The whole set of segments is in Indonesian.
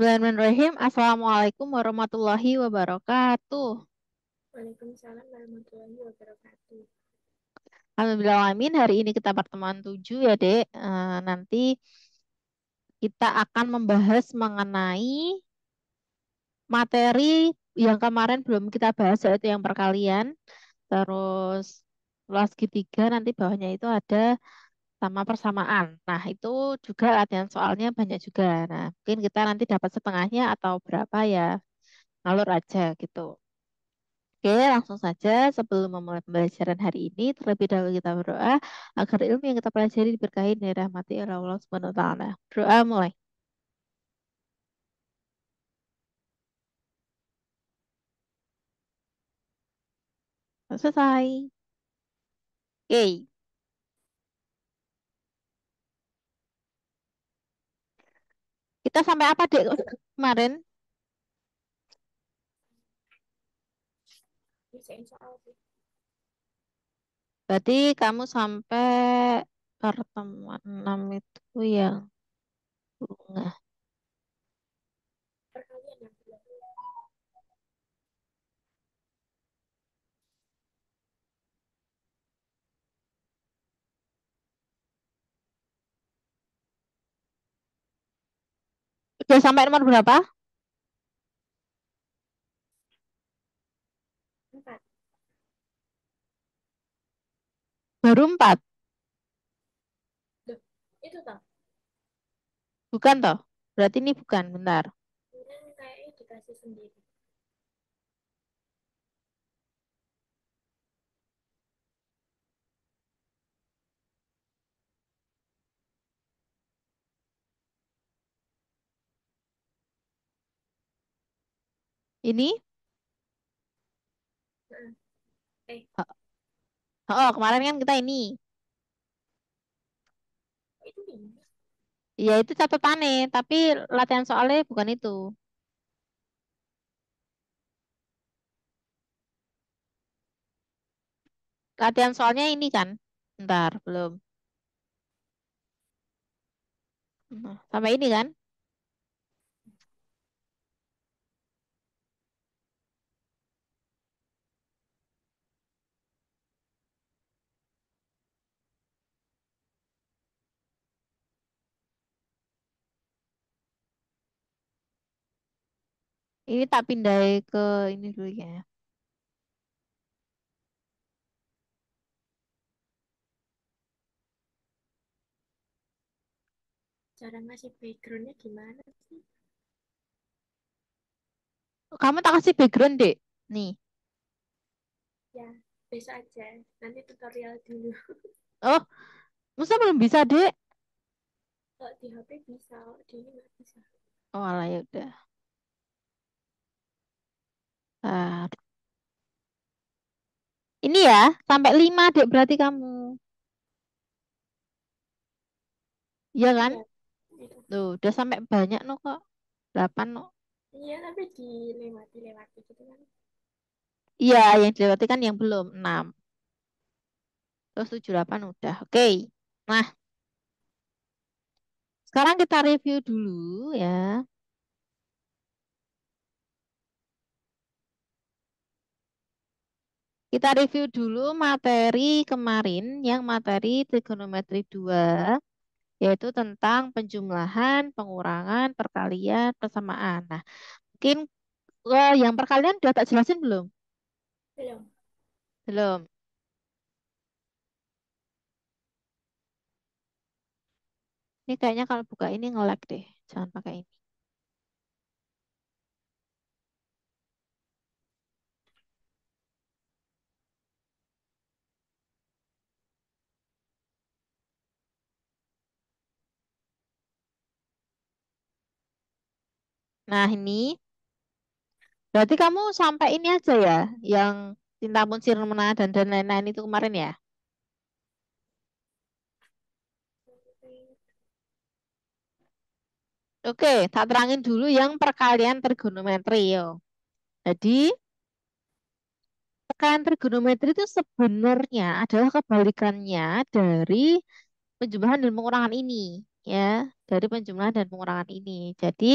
Bismillahirrahmanirrahim. Assalamualaikum warahmatullahi wabarakatuh. Waalaikumsalam warahmatullahi wabarakatuh. Alhamdulillahirrahmanirrahim. Hari ini kita pertemuan tujuh ya, Dek. Eh, nanti kita akan membahas mengenai materi yang kemarin belum kita bahas, yaitu yang perkalian. Terus kelas tiga nanti bawahnya itu ada sama persamaan. Nah, itu juga latihan soalnya banyak juga. Nah, mungkin kita nanti dapat setengahnya atau berapa ya, ngalur aja gitu. Oke, langsung saja sebelum memulai pembelajaran hari ini, terlebih dahulu kita berdoa agar ilmu yang kita pelajari diberkahi dan dirahmati oleh Allah Subhanahu wa. Doa mulai. Selesai. Oke. Kita sampai apa, Dek, kemarin? Berarti kamu sampai pertemuan 6 itu yang bunga. Udah sampai nomor berapa? Empat. Baru 4. Loh, itu toh. Bukan toh? Berarti ini bukan, bentar. Kemudian kayaknya dikasih sendiri. Ini? Eh, Oh, kemarin kan kita ini. itu? Ya itu catatannya, tapi latihan soalnya bukan itu. Latihan soalnya ini kan. Bentar, belum. Sampai ini kan? Ini tak pindah ke ini dulu ya. Cara ngasih backgroundnya gimana sih? Kamu tak kasih background, Dek. Nih. Ya, besok aja. Nanti tutorial dulu. Oh, masa belum bisa, Dek? Kalau di HP bisa, di ini nggak bisa. Oh, alah ya udah. Ah, Ini ya, sampai 5, Dek, berarti kamu. Iya kan? Iya. Tuh, udah sampai banyak no kok. 8 no. Iya, tapi dilewati-lewati gitu kan. Iya, yang dilewati kan yang belum. 6. Terus 7, 8 udah. Oke. Nah, sekarang kita review dulu ya. Kita review dulu materi kemarin yang materi trigonometri 2 yaitu tentang penjumlahan, pengurangan, perkalian, persamaan. Nah, mungkin eh, yang perkalian udah tak jelasin belum? Belum. Belum. Ini kayaknya kalau buka ini nge-lag deh. Jangan pakai ini. Nah, ini berarti kamu sampai ini aja ya, yang cinta pun sirna dan dan lain-lain itu kemarin ya? Oke, tak terangin dulu yang perkalian trigonometri yo. Jadi, perkalian trigonometri itu sebenarnya adalah kebalikannya dari penjumlahan dan pengurangan ini, ya, dari penjumlahan dan pengurangan ini. Jadi,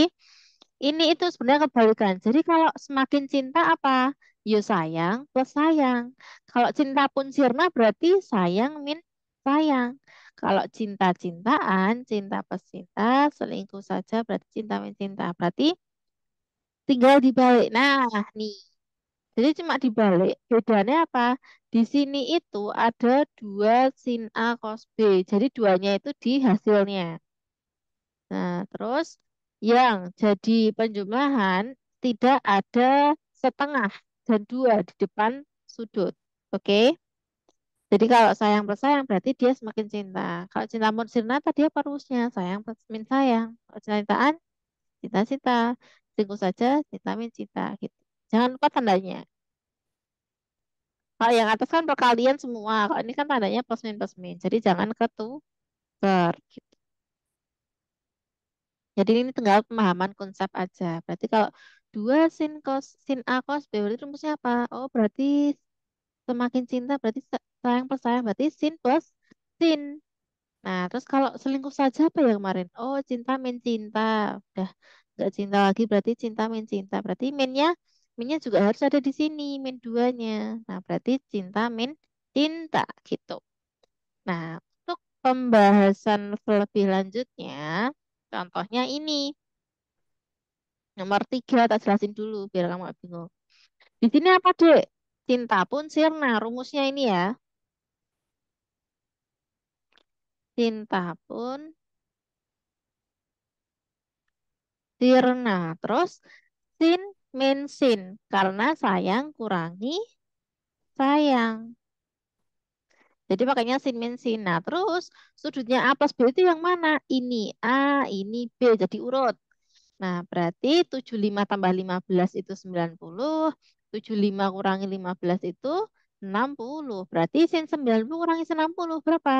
Ini itu sebenarnya kebalikan. Jadi kalau semakin cinta apa? Yo sayang plus sayang. Kalau cinta pun sirna berarti sayang min sayang. Kalau cinta-cintaan, cinta plus cinta, selingkuh saja berarti cinta min cinta. Berarti tinggal dibalik. Nah, nih. Jadi cuma dibalik. Bedanya apa? Di sini itu ada dua sin A cos B. Jadi duanya itu di hasilnya. Nah, terus yang jadi penjumlahan tidak ada setengah dan dua di depan sudut. Oke? Jadi kalau sayang plus sayang berarti dia semakin cinta. Kalau cinta murni tadi apa rumusnya? Sayang min sayang. Kalau cintaan, cinta-cinta. Singgung saja, cinta min cinta. Gitu. Jangan lupa tandanya. Kalau yang atas kan perkalian semua. Kalau ini kan tandanya plus min plus min. Jadi jangan ketukar. Gitu. Jadi ini tinggal pemahaman konsep aja. Berarti kalau dua sin cos sin A cos B berarti rumusnya apa? Oh, berarti semakin cinta berarti sa- sayang plus sayang berarti sin plus sin. Nah, terus kalau selingkuh saja apa ya kemarin? Oh, cinta min cinta. Udah nggak cinta lagi berarti cinta min cinta. Berarti minnya minnya juga harus ada di sini, min duanya. Nah, berarti cinta min cinta gitu. Nah, untuk pembahasan lebih lanjutnya, contohnya ini. Nomor tiga, tak jelasin dulu biar kamu bingung. Di sini apa, Dek? Cinta pun sirna. Rumusnya ini ya. Cinta pun sirna. Terus sin min sin. Karena sayang kurangi sayang. Jadi makanya sin min sin. Nah, terus sudutnya A plus B itu yang mana? Ini A, ini B. Jadi urut. Nah, berarti 75 tambah 15 itu 90. 75 kurangi 15 itu 60. Berarti sin 90 kurangi 60 berapa?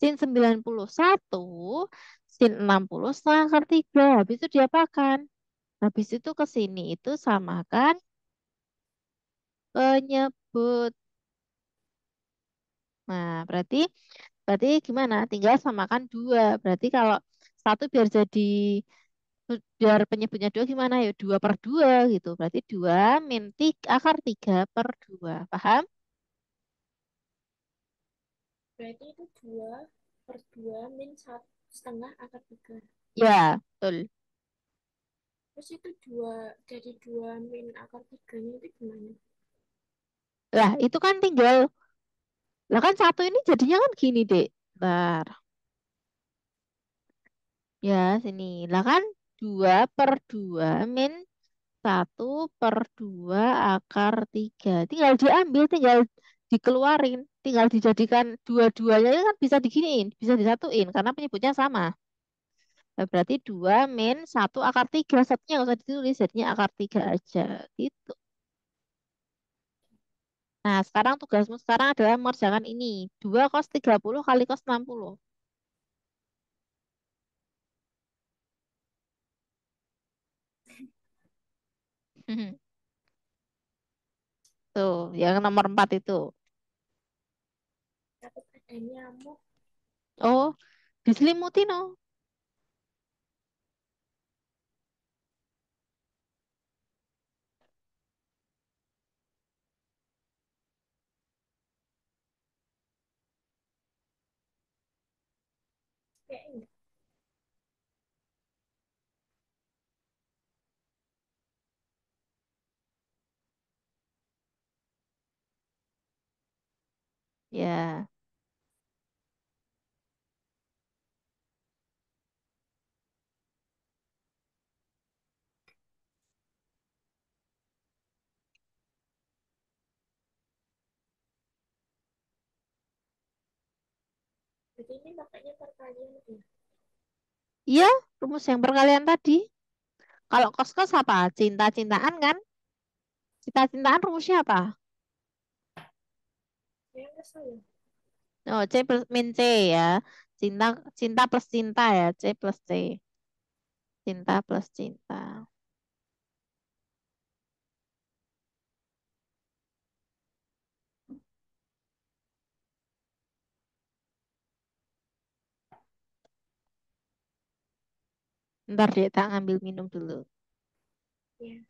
Sin 91, sin 60 setengah akar 3. Habis itu diapakan? Habis itu ke sini itu samakan penyebut. Nah, berarti berarti gimana? Tinggal samakan dua. Berarti kalau satu biar jadi biar penyebutnya dua gimana ya dua per dua gitu berarti dua min tiga akar tiga per dua paham Berarti itu dua per dua min satu setengah akar tiga. ya betul Terus itu dua dari dua min akar tiganya itu gimana? lah itu kan tinggal lah kan satu ini jadinya kan gini dek Bentar. ya sini lah kan dua per dua min satu per dua akar tiga tinggal diambil tinggal dikeluarin tinggal dijadikan dua-duanya kan bisa diginiin bisa disatuin karena penyebutnya sama Nah, berarti 2 min 1 akar 3. Satunya nggak usah ditulis, jadinya akar 3 aja. Gitu. Nah, sekarang tugasmu sekarang adalah mengerjakan ini. 2 cos 30 kali cos 60. Tuh, yang nomor 4 itu. Oh, diselimuti no. Kayak enggak. Ya, Berarti ini makanya perkalian ya. iya, rumus yang perkalian tadi. Kalau kos-kos apa? Cinta-cintaan kan? Cinta-cintaan rumusnya apa? Oh, C plus min C ya. Cinta cinta plus cinta ya, C plus C. Cinta plus cinta. Ntar dia tak ngambil minum dulu. Ya,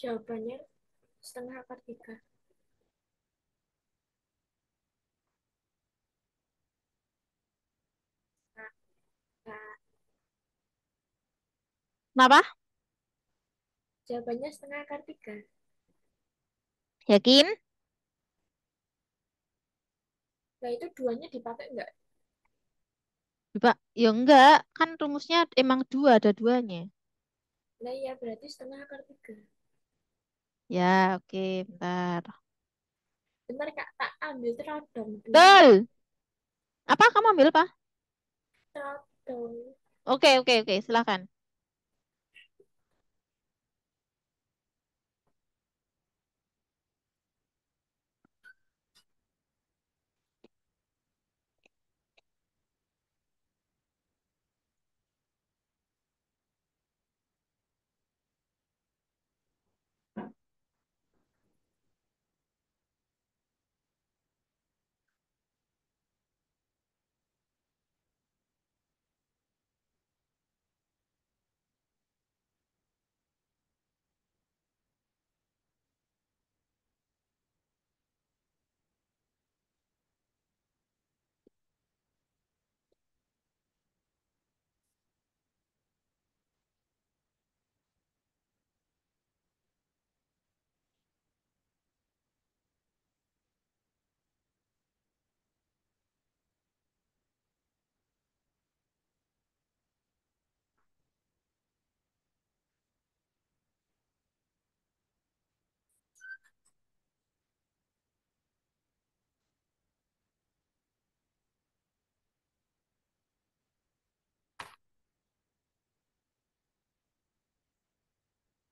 jawabannya setengah akar tiga. Kenapa? jawabannya setengah akar tiga. Yakin? Nah, itu duanya dipakai nggak? Coba, ya enggak. Kan rumusnya emang dua, ada duanya. Nah, iya berarti setengah akar tiga. Ya, oke, bentar. Bentar, Kak, tak ambil terodong dulu. Betul! Apa kamu ambil, Pak? Terodong. Oke, oke, oke, silakan.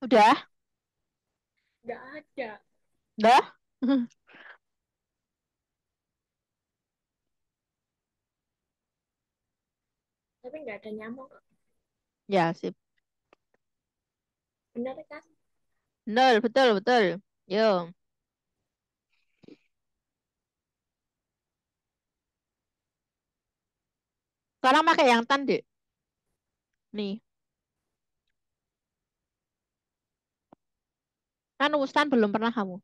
Udah? Nggak ada. Udah? Tapi nggak ada nyamuk. Ya, sip. Benar kan? Betul, betul, betul. Yo. Sekarang pakai yang tan, Dek. Nih. Kan Ustan belum pernah kamu.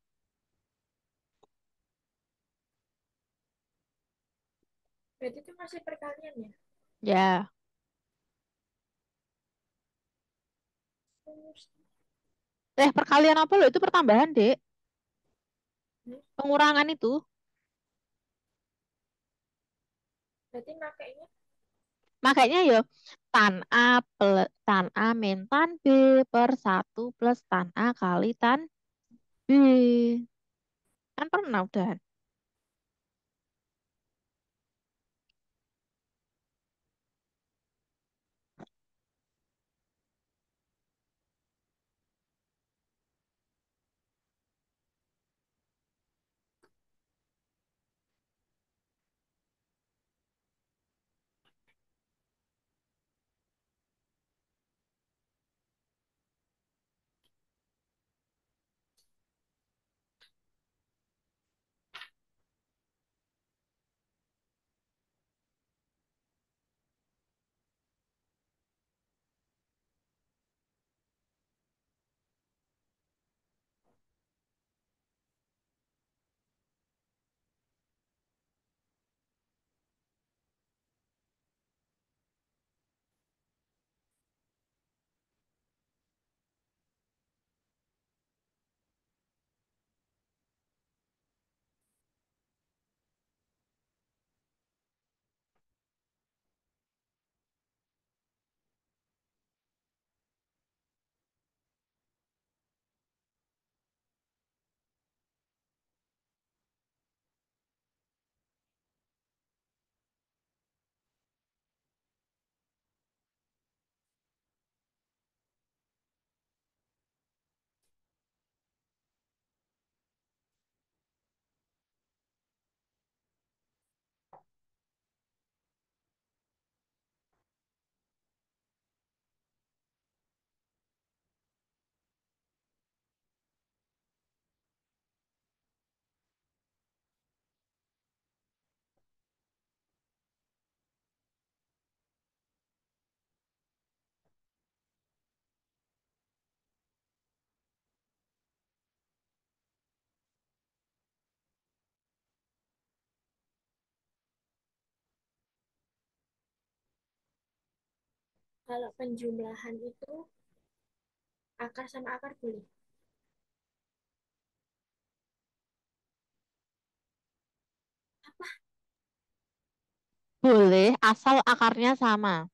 Berarti itu masih perkalian ya? Ya. Eh, perkalian apa lo? Itu pertambahan, Dek. hmm, Pengurangan itu. Berarti makainya Makanya yo tan A plus tan A min tan B per satu plus tan A kali tan B. Kan pernah udah. Kalau penjumlahan itu akar sama akar boleh. Apa? Boleh, asal akarnya sama.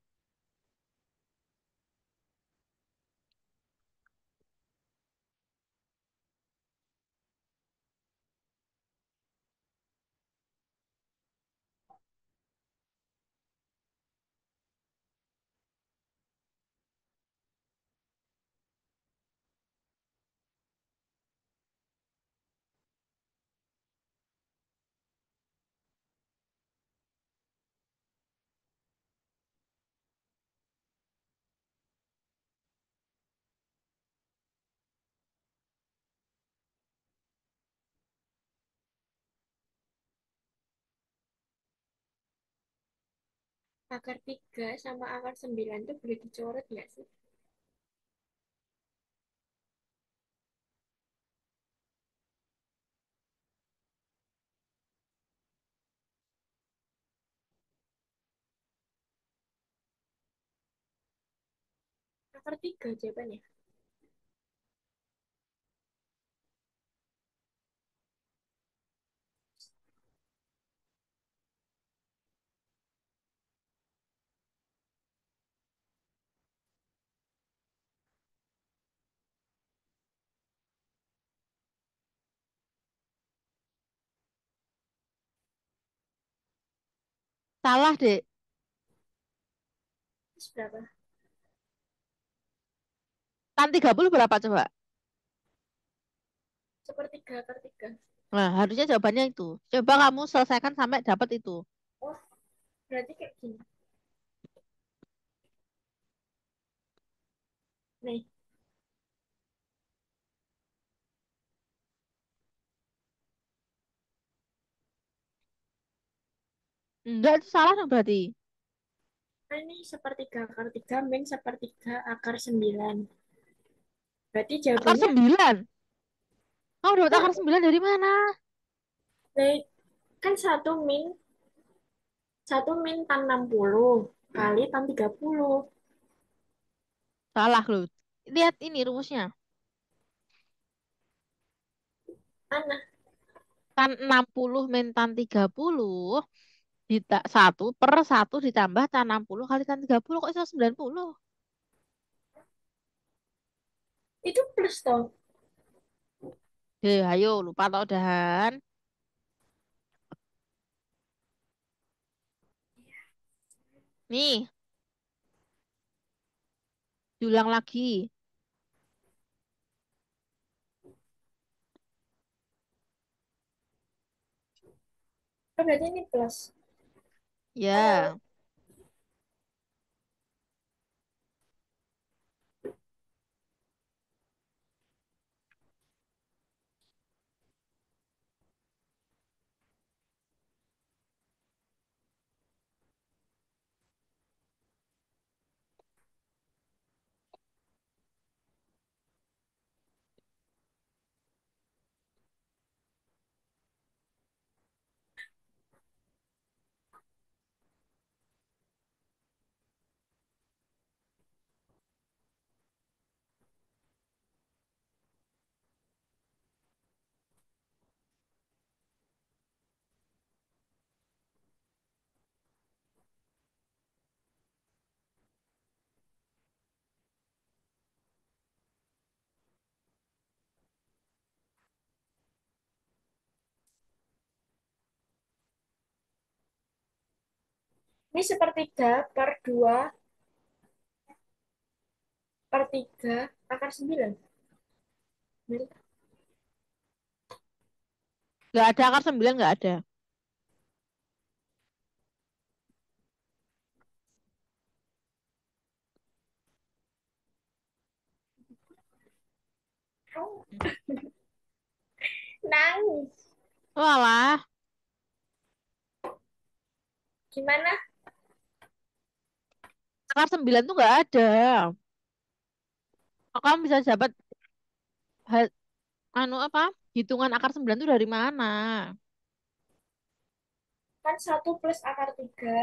Akar 3 sama akar 9 itu boleh dicoret nggak sih? Akar 3 jawabannya. Salah, Dek. Berapa? Tan 30 berapa coba? Sepertiga akar 3. Nah, harusnya jawabannya itu. Coba kamu selesaikan sampai dapat itu. Oh, berarti kayak gini. Nih, Enggak, itu salah dong berarti. kan ini sepertiga akar 3 min sepertiga akar 9. Berarti Akar jawabannya 9. Kamu dapat kan, akar 9 dari mana? nih, kan 1 min 1 min tan 60 kali tan 30. Salah loh. Lihat ini rumusnya. Mana? Tan 60 min tan 30 dita, 1 per 1 ditambah tan 60 kali tan 30 kok bisa 90? Itu plus toh. Hei, ayo lupa tau dahan. Nih, diulang lagi. Oh, berarti ini plus. Oh, ini sepertiga per 2 per 3 akar 9. nggak ada akar 9 nggak ada. Nangis. Walah, Gimana? Akar 9 tuh nggak ada. Kok Kamu bisa dapat anu apa? Hitungan akar 9 itu dari mana? Kan 1 plus akar 3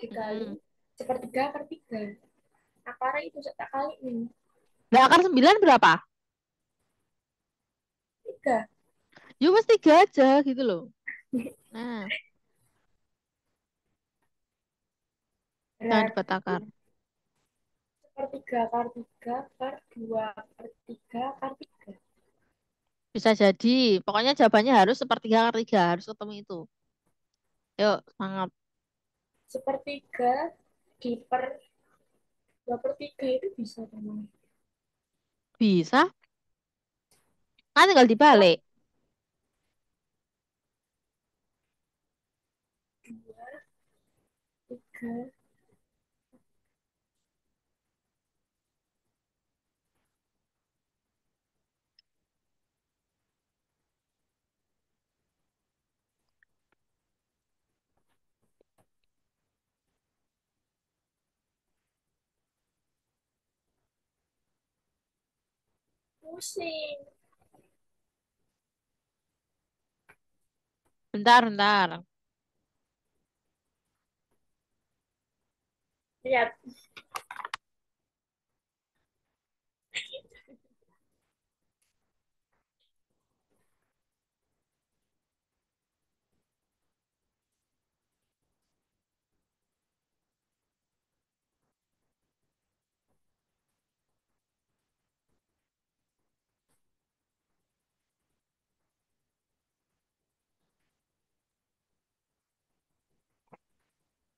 dikali Mm-mm. sepertiga akar 3. Akarnya itu tak kali ini. Nah, akar 9 berapa? Tiga. Ya mesti tiga aja gitu loh. Nah, jangan dibuat Berarti akar. sepertiga akar tiga per dua per tiga akar tiga. Bisa jadi. Pokoknya jawabannya harus sepertiga akar tiga. Harus ketemu itu. Yuk, semangat. Sepertiga di per dua per tiga itu bisa teman. Bisa. Kan tinggal dibalik. Dua, tiga, pusing. Bentar, bentar. Lihat,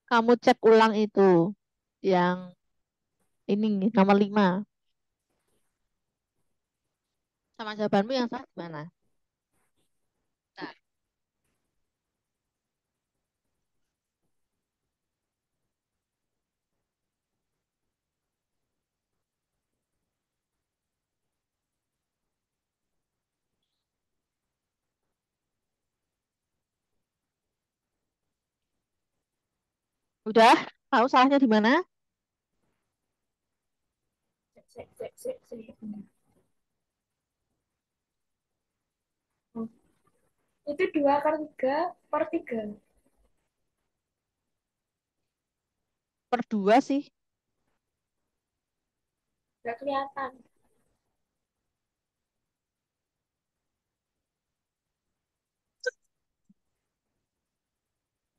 Kamu cek ulang itu. Yang ini, nomor lima. Sama jawabanmu yang salah gimana? Udah? Tahu salahnya di mana? Itu dua akar tiga per tiga. Per dua sih. Gak kelihatan.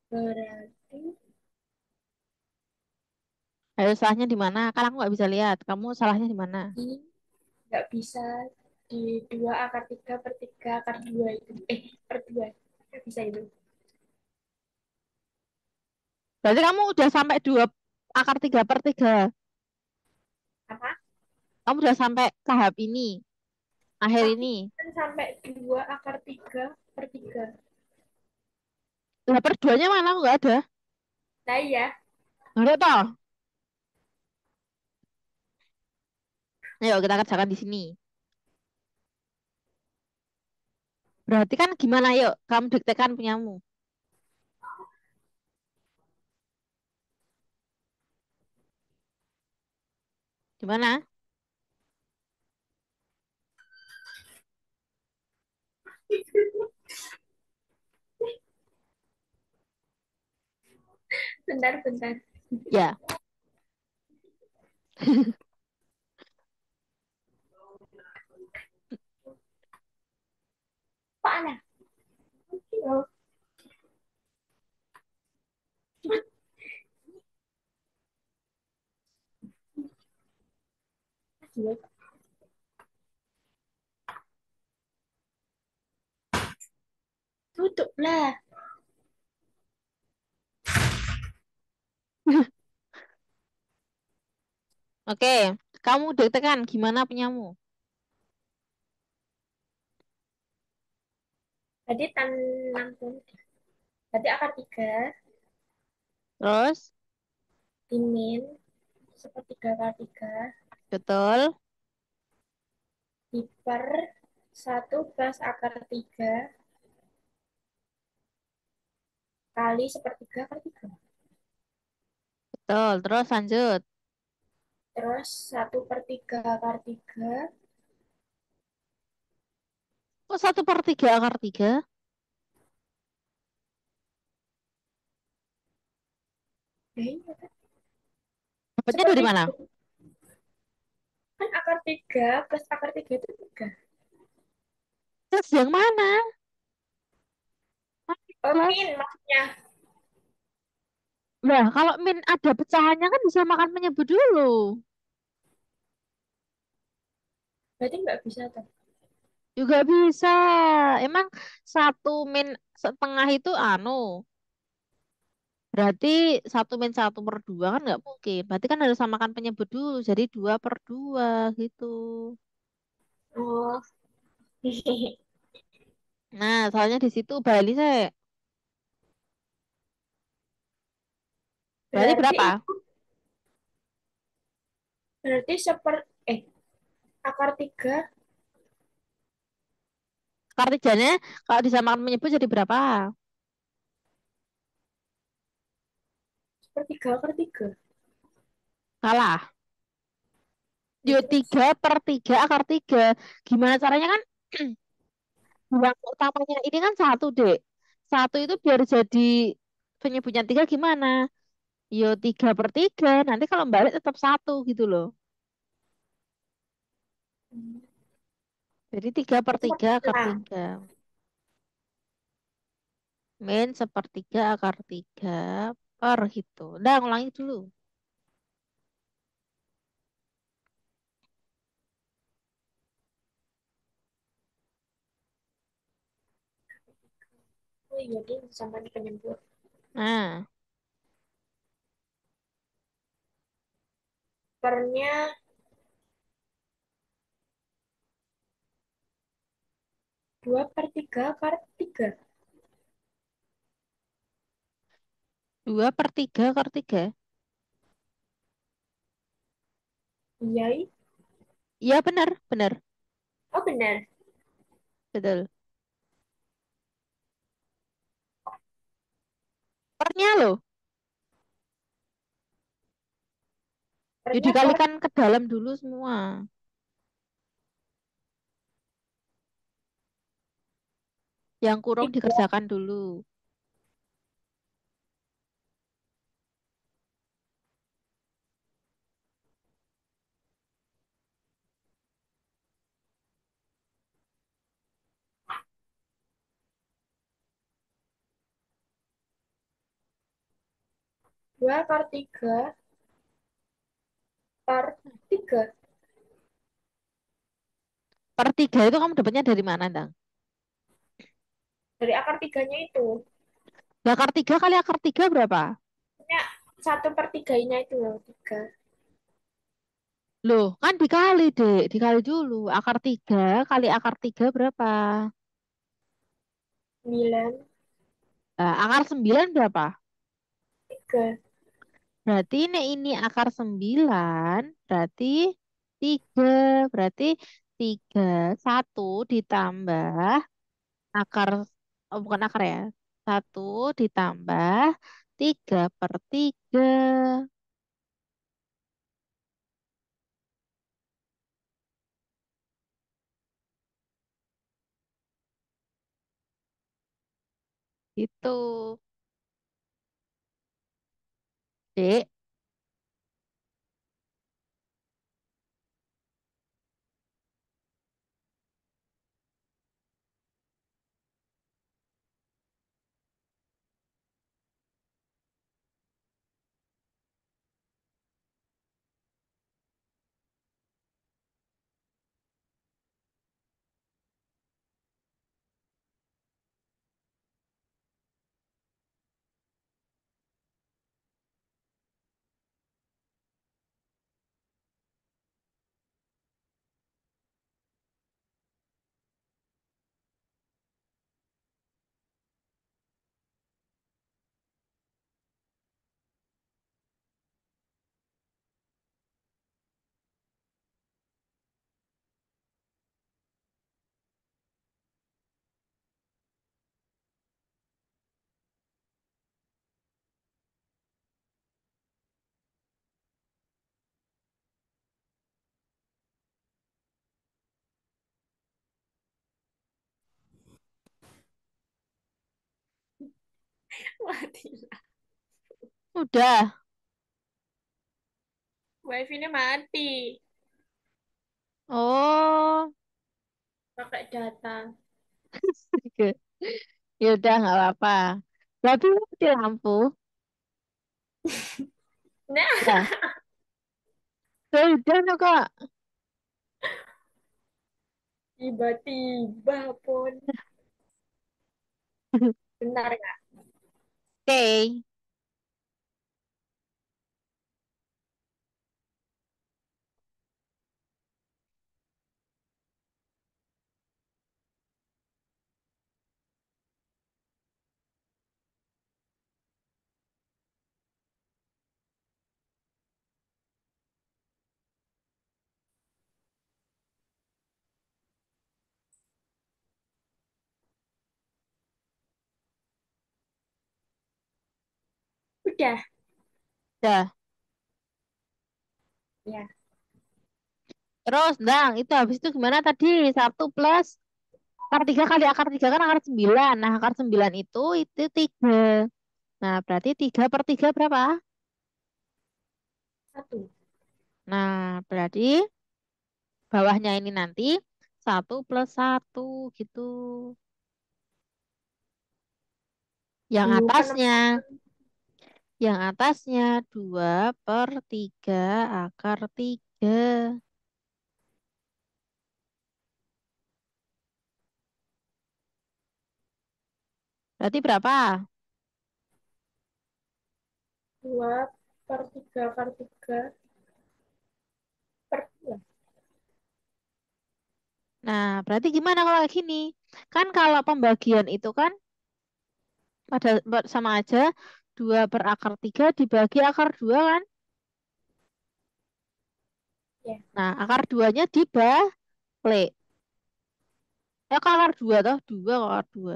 Berarti Ayo salahnya di mana? Kan aku nggak bisa lihat. Kamu salahnya di mana? nggak bisa di dua akar tiga per tiga akar dua itu. Eh, per dua. Nggak bisa itu. Berarti kamu udah sampai dua akar tiga per tiga. Apa? Kamu udah sampai tahap ini. Akhir Aku ini. kan sampai dua akar tiga per tiga. Lah per duanya mana? Aku nggak ada. Nah iya, Nggak ada toh? Ayo kita kerjakan di sini. Berarti kan gimana? Yuk, kamu diktekan punyamu. Gimana? bentar, bentar. Ya, Pak Ana. Oh, gila. Tutup lah. oke. Kamu diktekan gimana punyamu? Tadi tanam Berarti akar tiga Terus, dimin sepertiga akar tiga betul. diper satu plus akar tiga kali sepertiga akar tiga. Betul. Terus lanjut. Terus satu per tiga akar tiga Kok satu per tiga akar tiga? Kan? Dapatnya dari mana? Kan akar 3 plus akar 3 itu 3. Terus yang mana? Oh, min maksudnya. Nah, kalau min ada pecahannya kan bisa makan penyebut dulu. Berarti nggak bisa tuh. Juga bisa. Emang satu min setengah itu anu. Berarti satu min satu per dua kan nggak mungkin. Berarti kan harus samakan penyebut dulu. Jadi dua per dua gitu. Oh, Nah, soalnya di situ Bali saya. Bali berarti berapa? berarti seper eh akar 3 Akar tiganya kalau disamakan menyebut jadi berapa? 3 akar 3. Kalah. Ya, Yo tiga per tiga akar tiga. Gimana caranya kan? Yang utamanya ini kan satu dek. Satu itu biar jadi penyebutnya tiga gimana? Yo tiga per tiga. Nanti kalau balik tetap satu gitu loh. Jadi tiga per tiga akar tiga. Min sepertiga akar tiga per gitu. Udah ngulangi dulu. Oh iya, dia sama di penyebut. Nah, Pernya 2 per 3 akar 3. dua per tiga akar tiga. Iya, i. Iya benar, benar. oh benar. Betul. Pernya loh. Pernya per dikalikan ke dalam dulu semua. Yang kurung 3. dikerjakan dulu. dua akar 3 per 3. Per tiga itu kamu dapatnya dari mana, Dang? Dari akar 3-nya itu. Nah, akar tiga kali akar tiga berapa? Pernya 1 per 3-nya itu loh, 3. Loh, kan dikali, Dek. Dikali dulu. Akar tiga kali akar tiga berapa? 9, Nah, akar sembilan berapa? 3. Berarti ini, ini akar sembilan. Berarti tiga. Berarti tiga. Satu ditambah akar. Oh, bukan akar ya. Satu ditambah tiga per tiga. Itu. Dek. Mati. Udah. Wifi-nya mati. Oh, pakai data. Ya udah nggak apa-apa. Berarti mati lampu. Nah, Ya, ya udah kok. tiba-tiba pun. Benar nggak? Oke, Udah. Dah. Ya, Terus, Dang, itu habis itu gimana tadi? Satu plus akar tiga kali akar tiga kan akar sembilan. Nah, akar sembilan itu itu tiga. Nah, berarti tiga per tiga berapa? satu. Nah, berarti bawahnya ini nanti satu plus satu gitu. Yang Dulu atasnya, yang atasnya dua per tiga akar tiga. Berarti berapa? dua per tiga per tiga per dua. Nah, berarti gimana kalau kayak gini? Kan kalau pembagian itu kan pada sama aja dua per akar tiga dibagi akar dua kan? Ya, Nah, akar duanya dibalik. Ya, kok akar dua toh? Dua kok akar dua.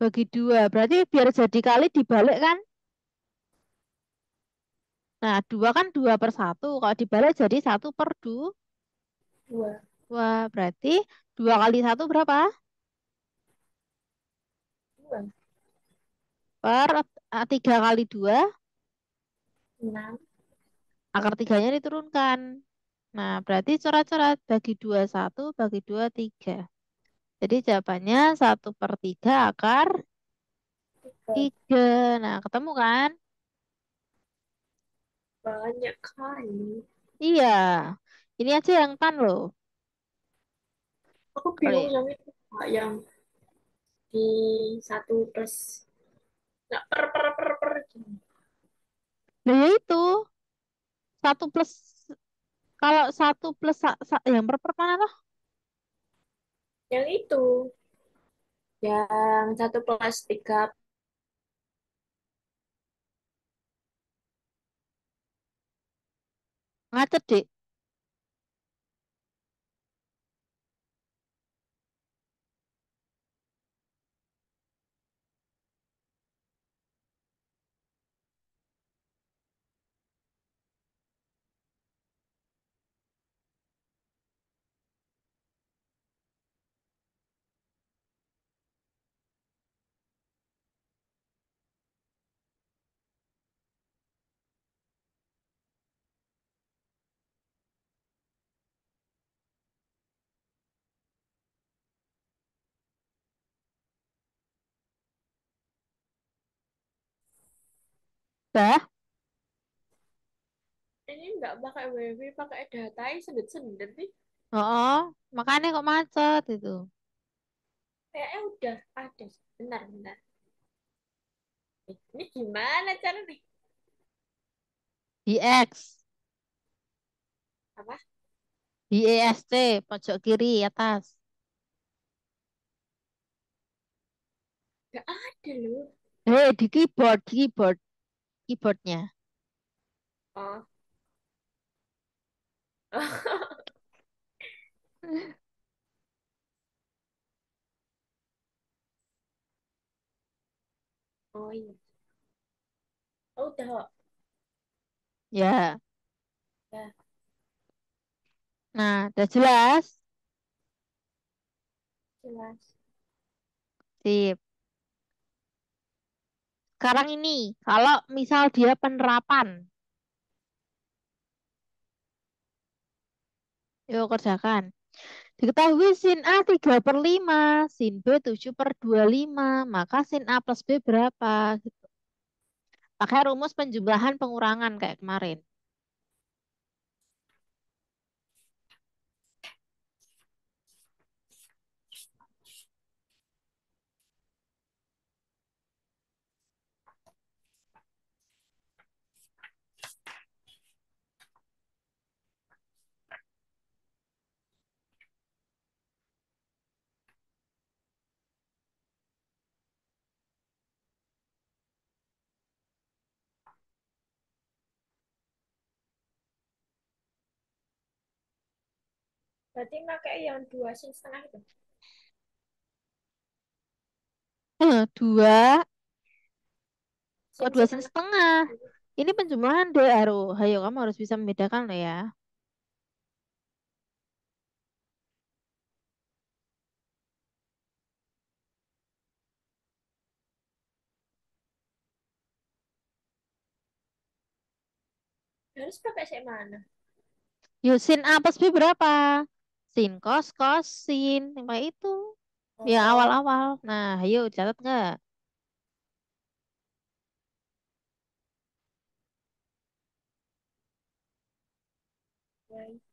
Bagi dua. Berarti biar jadi kali dibalik kan? Nah, dua kan dua per satu. Kalau dibalik jadi satu per dua. dua. Wah, berarti dua kali satu berapa? Dua. Per tiga kali dua, Enam. akar tiganya diturunkan. Nah, berarti coret-coret bagi dua satu, bagi dua tiga. Jadi jawabannya satu per tiga akar Tiga. Nah, ketemu kan? Banyak kali. Iya. Ini aja yang tan loh. Aku bingung yang itu. Pak, Yang di satu plus. Nggak per per per per. Nah, ya itu satu plus kalau satu plus sa- sa- yang per per mana tuh? Yang itu. Yang satu plus tiga. Ngacet deh. Dah. Ini nggak pakai wifi, pakai data. Sendet-sendet nih. Oh, makanya kok macet itu. Kayaknya udah ada. Benar. Eh, Ini gimana cara nih? Di X, Apa? di ESC, pojok kiri atas. Nggak ada loh. Eh, di keyboard, di keyboard, keyboardnya. Oh. Oh iya. Oh, udah. Ya. Ya, Nah, udah jelas. jelas. Sip. Sekarang ini, kalau misal dia penerapan. Yuk kerjakan. Diketahui sin A 3 per 5, sin B 7 per 25, maka sin A plus B berapa? Gitu. Pakai rumus penjumlahan pengurangan kayak kemarin. Berarti pakai yang dua sin setengah itu. Eh, dua, kok Sin dua sin setengah. Ini penjumlahan deh, Aru. Ayo, kamu harus bisa membedakan loh ya. Harus pakai sin mana? Yuk, sin A plus B berapa? Sin cos, cos, sin. Kayak itu. Ya, Oh, awal-awal. Nah, ayo, catat nggak? baik.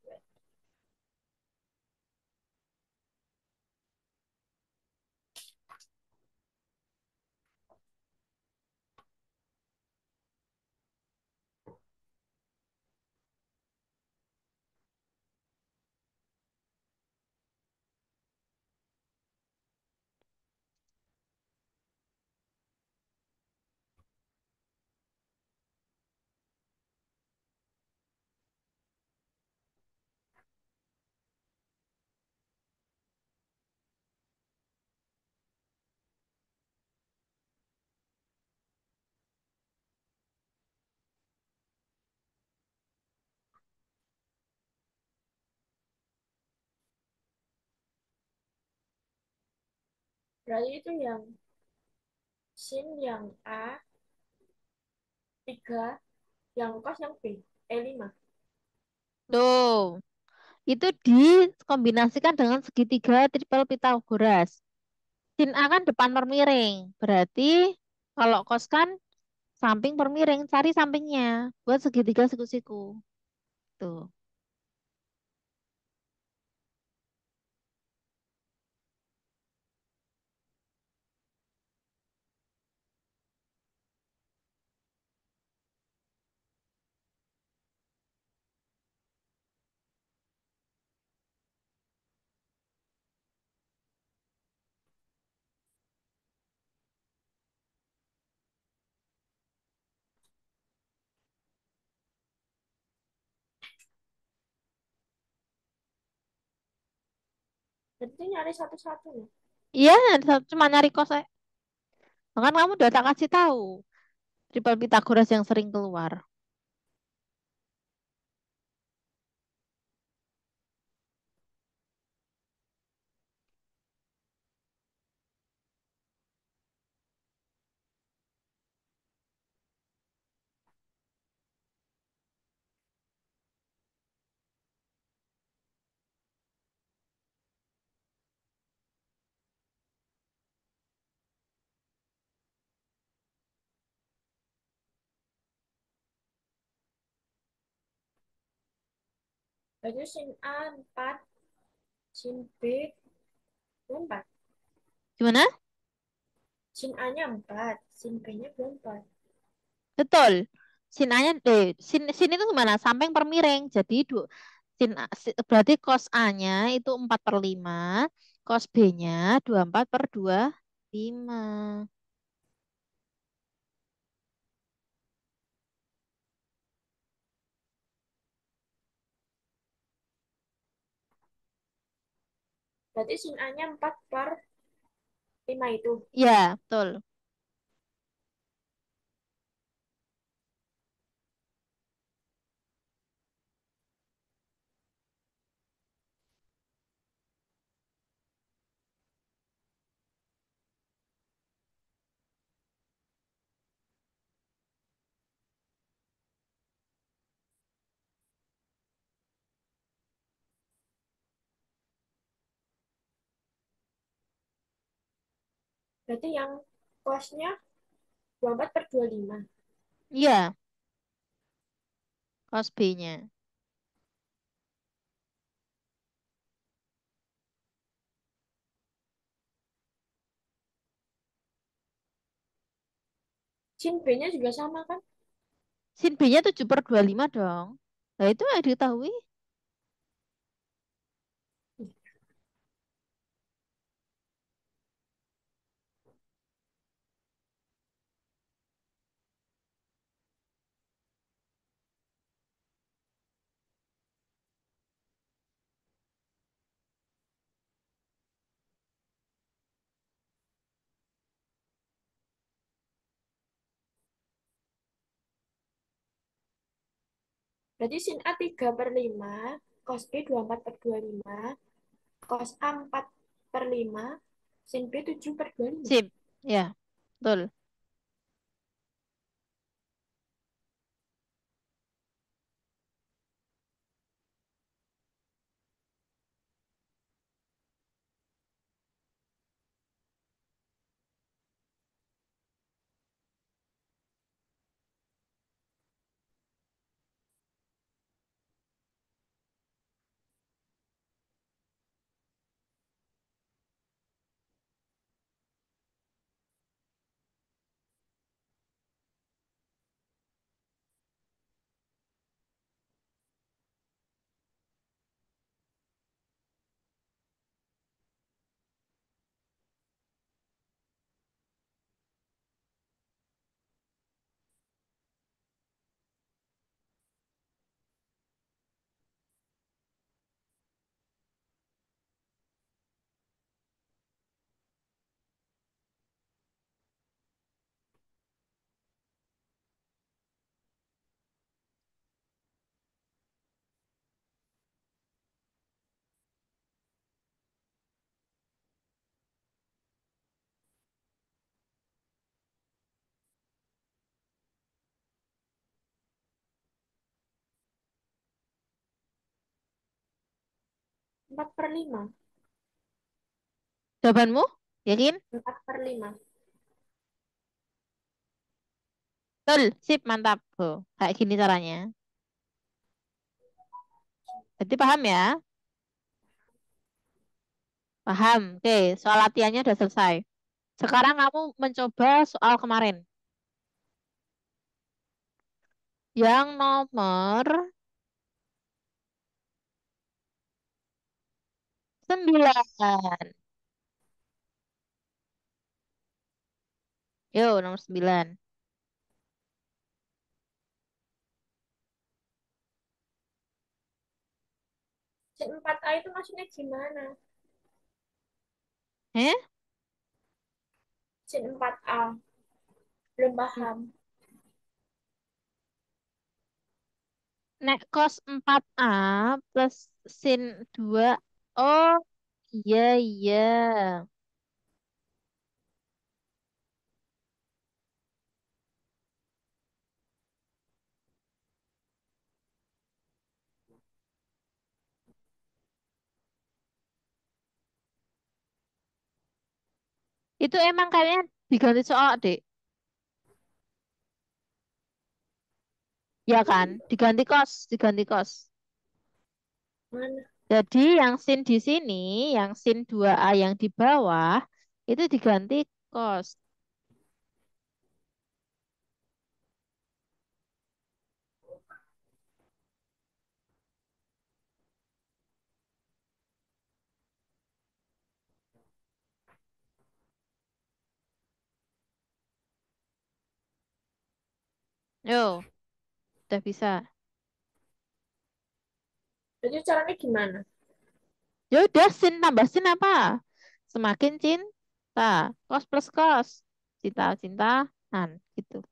Berarti itu yang sin yang A, 3 yang cos yang B. Eh, 5. Tuh, itu dikombinasikan dengan segitiga triple Pythagoras. Sin A kan depan per miring. Berarti kalau cos kan samping per miring. Cari sampingnya. Buat segitiga siku-siku. Tuh. Berarti nyari satu-satu ya. Iya, cuma nyari cos. aja. Kan kamu udah tak kasih tahu. Triple Pythagoras yang sering keluar. Berarti sin A 4, sin B 4. Gimana? Sin A-nya 4, sin B-nya 4. Betul. Sin A-nya, eh, sin, sin itu gimana? Samping per miring. Jadi, du, sin A, berarti cos A-nya itu 4 per 5. Cos B-nya 24 per 25. Berarti sin A-nya 4 per 5 itu. Ya, betul. Berarti yang kosnya 24 per 25. Iya, cos B-nya. Sin B-nya juga sama kan? Sin B-nya 7 per 25 dong. Nah, itu yang diketahui. Berarti sin A 3 per 5, cos B 24 per 25, cos A 4 per 5, sin B 7 per 25. Sip. Ya, betul. Empat per 5. Jawabanmu? Yakin? 4 per 5. Betul. Sip, mantap. Oh, kayak gini caranya. Jadi paham ya? Paham. Oke, soal latihannya udah selesai. Sekarang kamu mencoba soal kemarin. Yang nomor 9. Yo, nomor 9. Sin 4A itu maksudnya gimana? Eh? Sin 4A. Belum paham. Nek cos 4A plus sin 2. Oh, iya, iya. Itu emang kayaknya diganti soal, Dek. Ya kan? Diganti cos, diganti cos. Mana? Jadi yang sin di sini, yang sin 2A yang di bawah, itu diganti cos. Yo, udah bisa. Jadi caranya gimana? Ya udah, sin tambah sin apa? Semakin cinta. Cos plus cos. Cinta-cintaan gitu.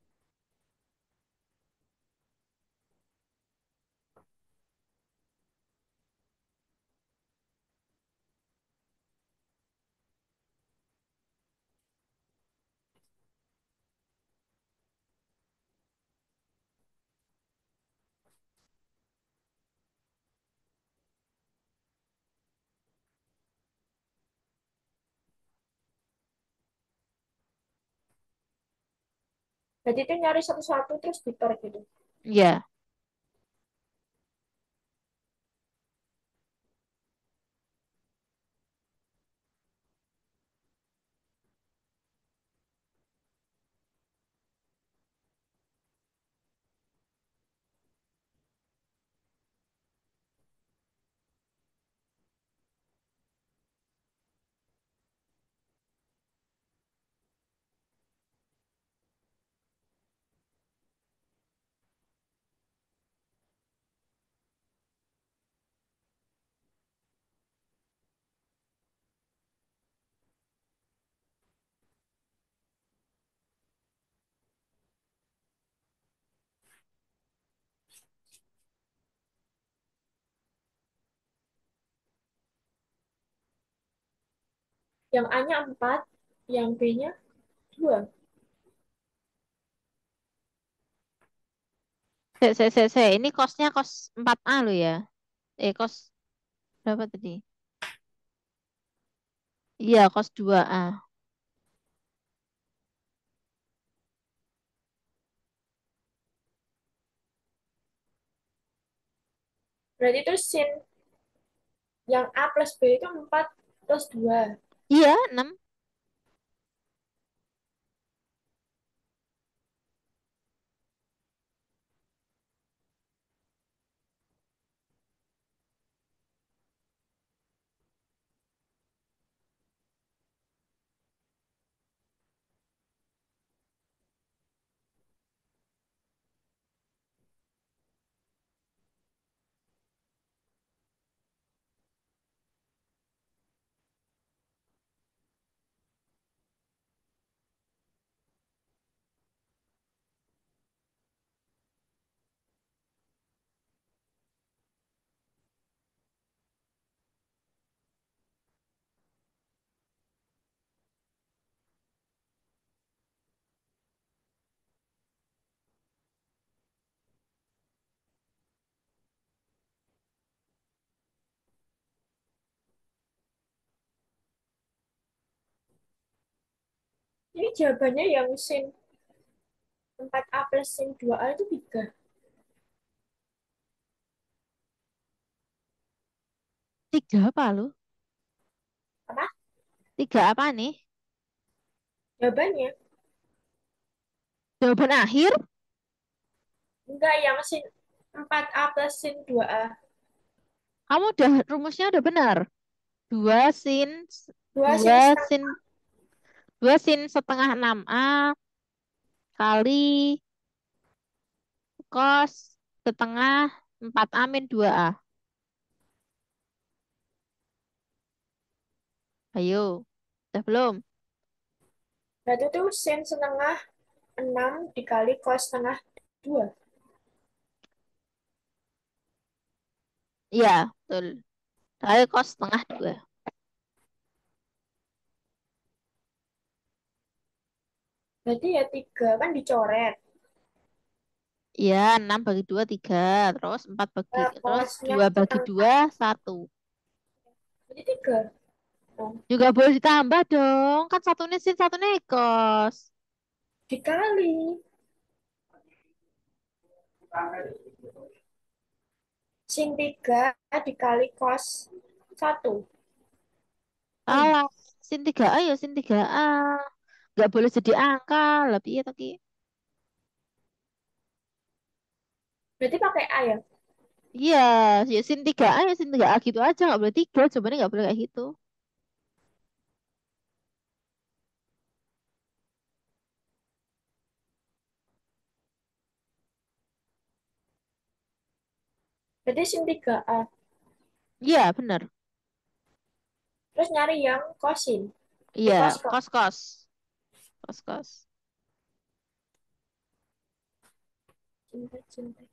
Berarti itu nyari satu-satu terus diper gitu. Iya. Yang A-nya 4, yang B-nya 2. Se, se, se, se. Ini kosnya kos empat a lo ya. Eh, kos berapa tadi? Iya, kos dua a Berarti itu sin yang A plus B itu 4 plus 2. Iya, enam Ini jawabannya yang sin 4A plus sin 2A itu 3. Tiga apa lo? Apa? Tiga apa nih? Jawabannya. Jawaban akhir? Enggak, yang sin 4A plus sin 2A. Kamu udah rumusnya udah benar. Dua sin 2 sin dua setengah. sin dua sin setengah enam a kali kos setengah empat a min dua a. Ayo, udah belum? Berarti itu sin setengah 6 dikali cos setengah 2. Iya, betul. Kali kos setengah dua. Berarti ya 3 kan dicoret. Iya, enam bagi dua tiga, terus empat bagi, Nah, terus dua bagi dua satu. Jadi 3. Oh. Juga boleh ditambah dong, kan satunya sin satunya kos. Dikali. Sin 3 dikali 1. Hmm. Salah, sin tiga a ya sin tiga a. Gak boleh jadi angka, lebih ya tadi. Berarti pakai A ya? Iya, ya sin tiga a ya sin tiga a gitu aja, nggak boleh tiga, coba nggak boleh kayak gitu. Berarti sin 3A. Iya, bener. Terus nyari yang kosin. Iya, Eh, kos kos. kos kos, kos kos. Cinta cinta.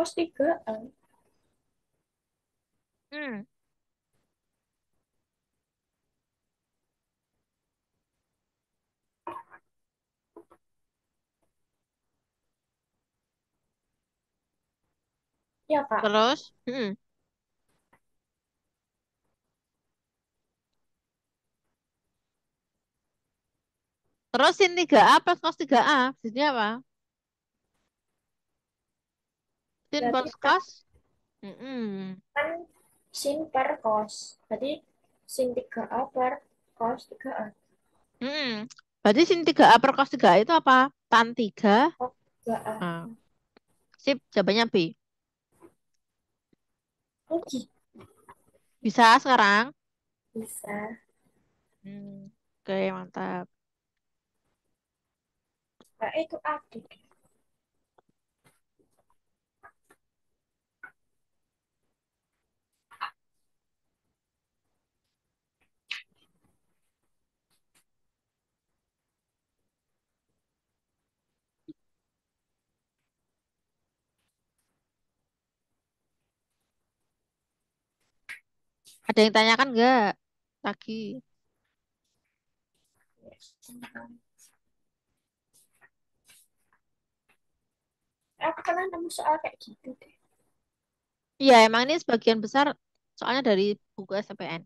Kos 3 Hmm. Ya, Kak. Terus, hmm. Terus sin 3A plus cos 3A. Maksudnya apa? Sin plus Kak, cos. Kan sin per kos. Berarti sin 3A per kos 3A. Hmm. Berarti sin 3A per cos 3A itu apa? Tan 3. Kos 3A. Ah. Sip, jawabannya B. Oke, Bisa sekarang? bisa. Hmm. Oke, mantap. Kak, itu adik. Ada yang tanyakan nggak? Lagi. Aku pernah nemu soal kayak gitu deh. Iya, emang ini sebagian besar soalnya dari buku SPN.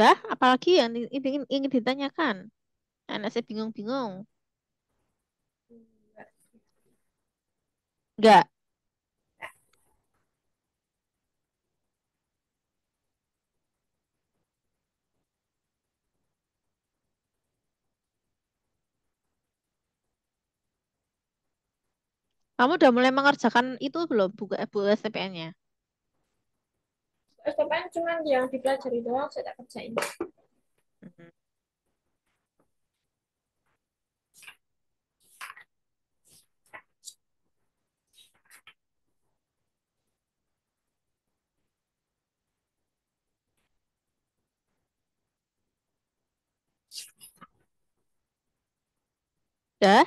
Ya, apalagi yang ingin, ingin ditanyakan? Anak saya bingung-bingung. Enggak. Kamu udah mulai mengerjakan itu belum buku, buku SPN-nya? SPN cuma yang dipelajari doang, saya tak kerjain. Udah?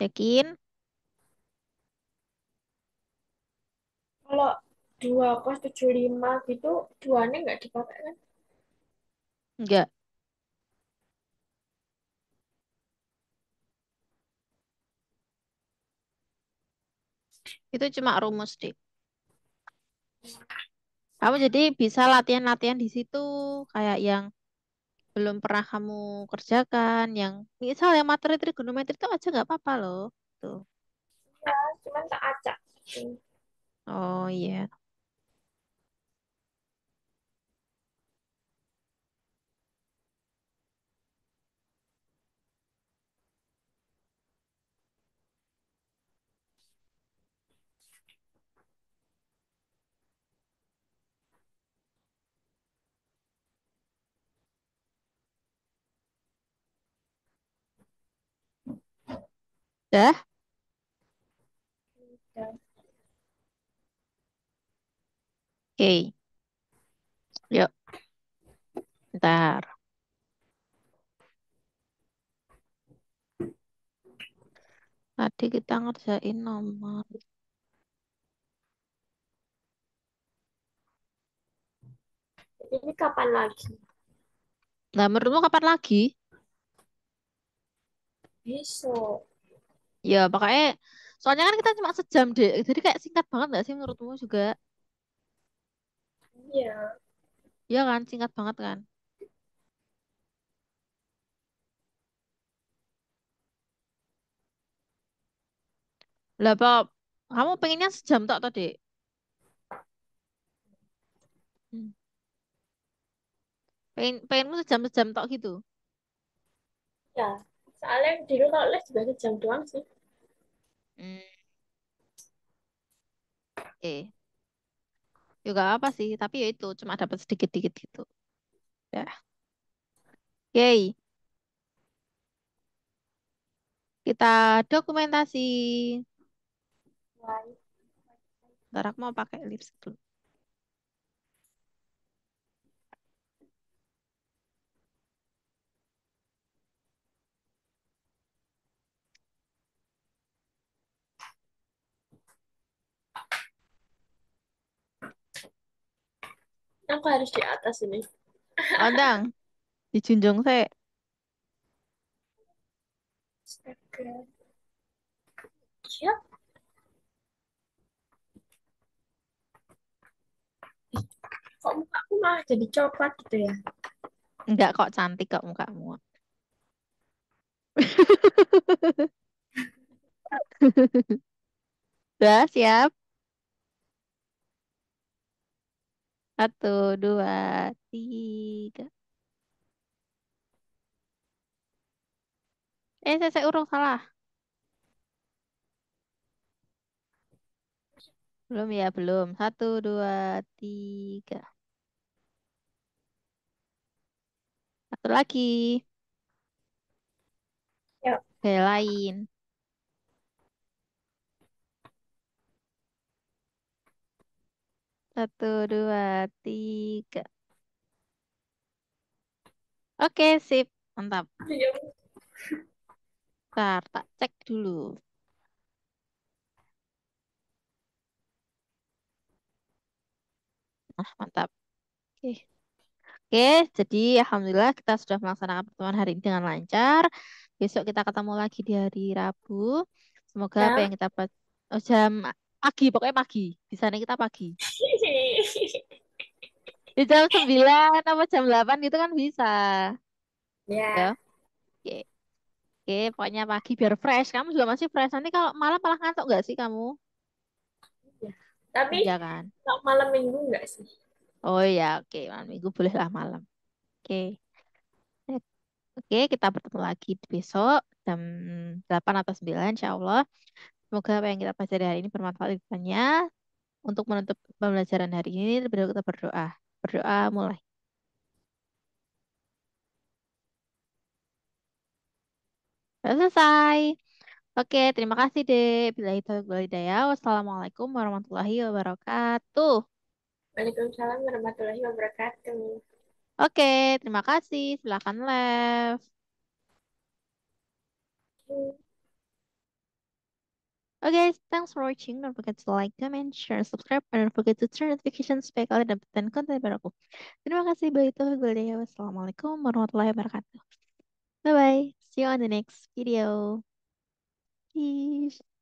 Yakin? Kalau dua kos 75 gitu, duanya nggak dipakai kan? Enggak. Itu cuma rumus, Dik. Kamu jadi bisa latihan-latihan di situ, kayak yang belum pernah kamu kerjakan, yang misal yang materi trigonometri itu aja nggak apa-apa loh. Tuh. Ya, cuman tak acak. Oh iya. Dah? Ya. Oke. Yuk, ntar. Tadi kita ngerjain nomor. Ini kapan lagi? Nah, menurutmu kapan lagi? Besok. Ya, pokoknya soalnya kan kita cuma sejam deh. Jadi kayak singkat banget nggak sih menurutmu juga? Iya. Iya kan, singkat banget kan? Lah, Bob, kamu pengennya sejam tak tadi? Hmm. Pengen, pengenmu sejam-sejam tak gitu? Ya, soalnya dulu kalau les juga sejam doang sih. Hmm. Oke. Okay. Juga apa sih, tapi ya itu cuma dapat sedikit-sedikit gitu. Ya. Oke, kita dokumentasi. Ntar aku mau pakai lipstick dulu. Aku harus di atas ini. Ondang, dijunjung saya. Siap. Kok muka aku malah jadi coklat gitu ya? Enggak kok cantik kok mukamu. Udah siap? Satu, dua, tiga. Eh, saya, saya urung salah. Belum ya, belum. Satu, dua, tiga. Satu lagi. Yuk. Gaya lain. Satu, dua, tiga. Oke, sip. Mantap. Yuk. Ntar, tak cek dulu. Nah, mantap. Oke. Oke, jadi Alhamdulillah kita sudah melaksanakan pertemuan hari ini dengan lancar. Besok kita ketemu lagi di hari Rabu. Semoga apa yang kita buat oh, jam pagi, pokoknya pagi. Di sana kita pagi. Di jam 9 apa jam 8 gitu kan bisa. Ya, Ya, oke. Oke, pokoknya pagi biar fresh. Kamu juga masih fresh. Nanti kalau malam malah ngantuk nggak sih kamu? ya. Tapi Iya kan? kalau malam minggu enggak sih? Oh ya, oke. Malam minggu bolehlah malam. Oke. Oke, kita bertemu lagi besok jam 8 atau 9 insya Allah. Semoga apa yang kita pelajari hari ini bermanfaat di depannya. Untuk menutup pembelajaran hari ini, lebih kita berdoa. Berdoa mulai. Sudah selesai. Oke, terima kasih dek. Bila itu hidayah. Wassalamualaikum warahmatullahi wabarakatuh. Waalaikumsalam warahmatullahi wabarakatuh. Oke, terima kasih. Silakan left. Okay, thanks for watching. Don't forget to like, comment, share, subscribe, and don't forget to turn notifications supaya kalian dapatkan konten baru aku. Terima kasih. Itu Wassalamualaikum warahmatullahi wabarakatuh. Bye-bye. See you on the next video. Peace.